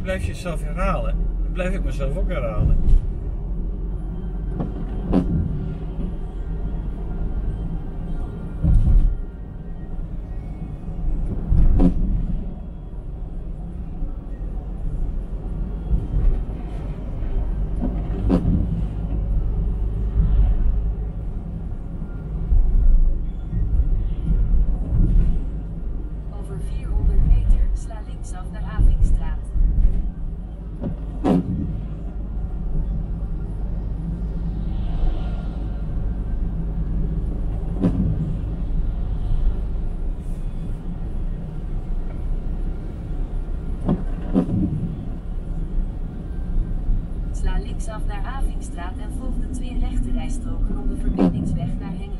je blijft jezelf herhalen. Dat blijf ik mezelf ook herhalen. En volg de twee rechterrijstroken om de verbindingsweg naar Hengelo.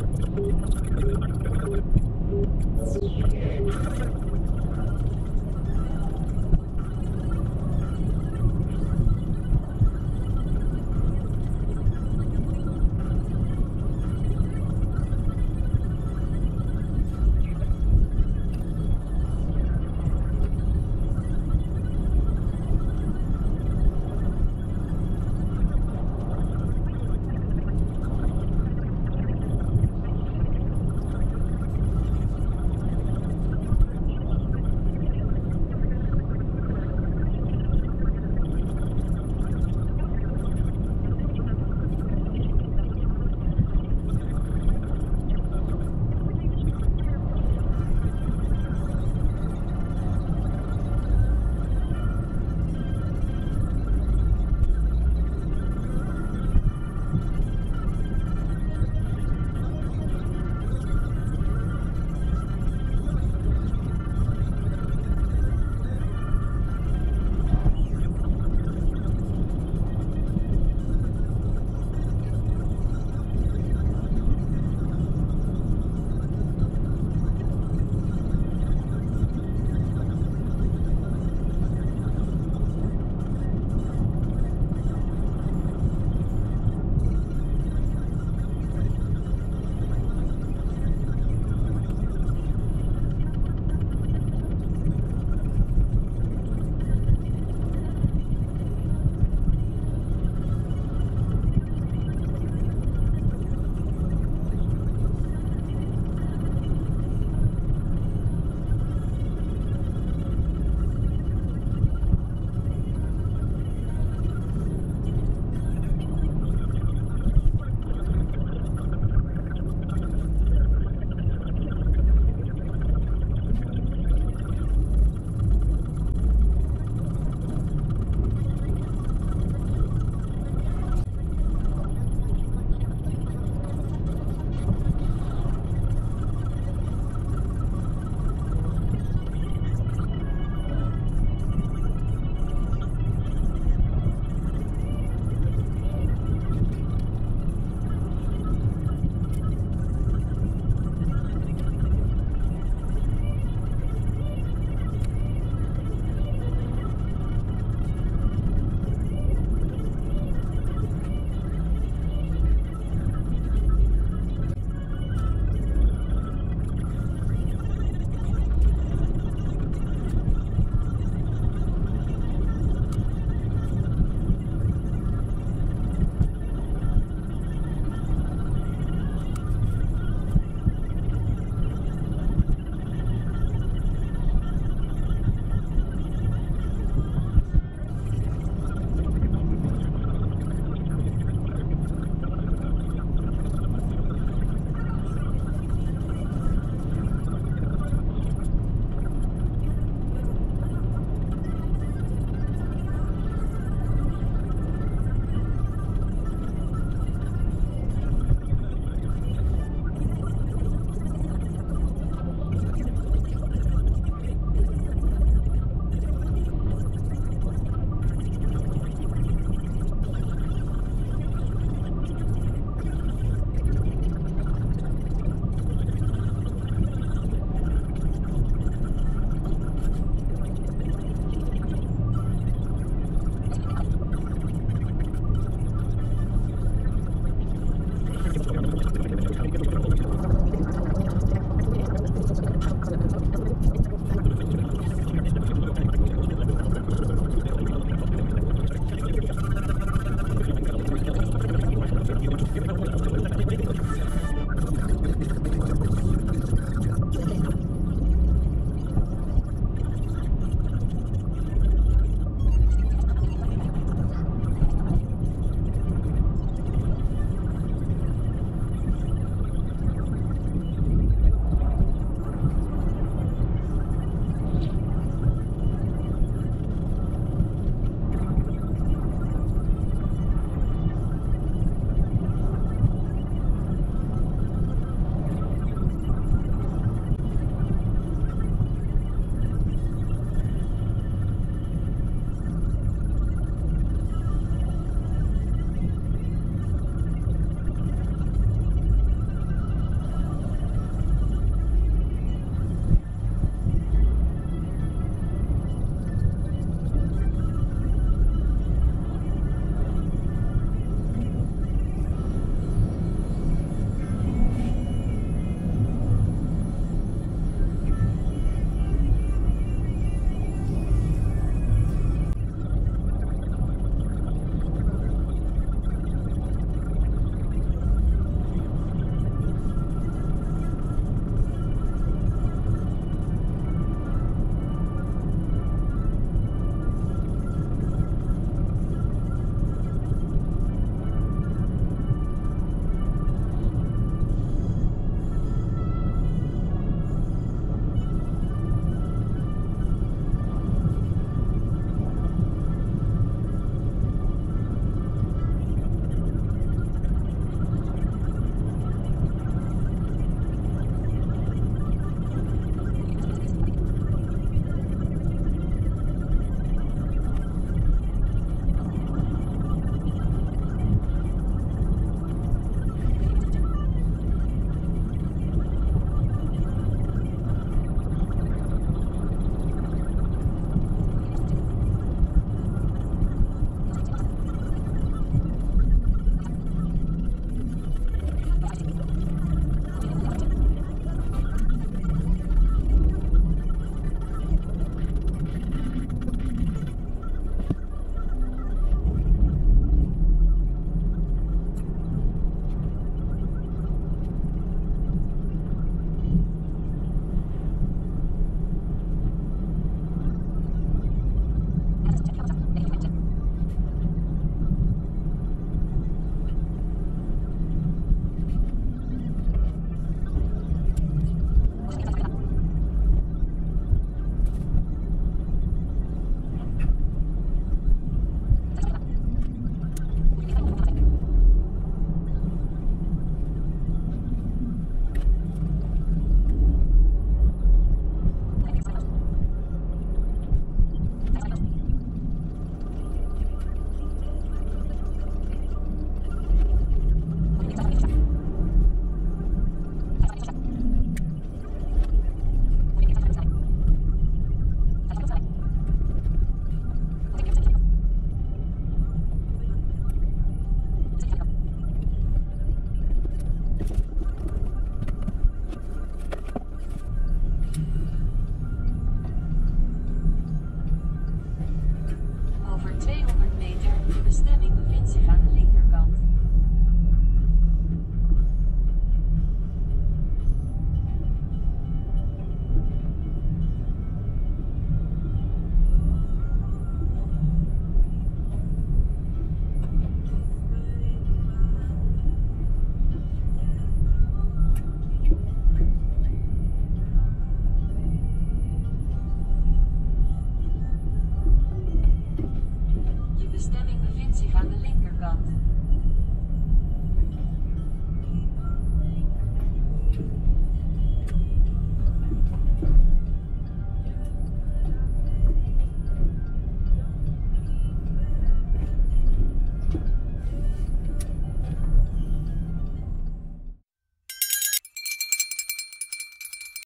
I'm sorry.